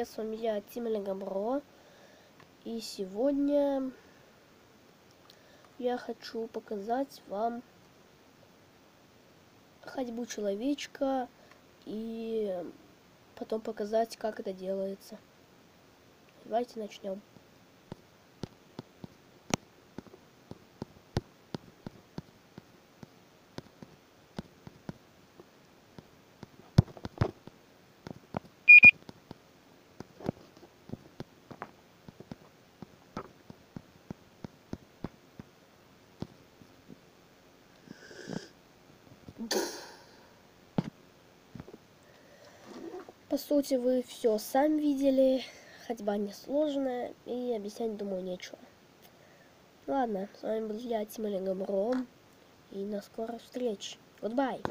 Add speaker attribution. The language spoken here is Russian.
Speaker 1: привет, с вами я, Тимоля Габро. И сегодня я хочу показать вам ходьбу человечка и потом показать, как это делается. Давайте начнем. По сути, вы все сами видели. Ходьба несложная и объяснять, думаю, нечего. Ладно, с вами был я, Тимоля Габро. И на скорой встрече. Goodbye.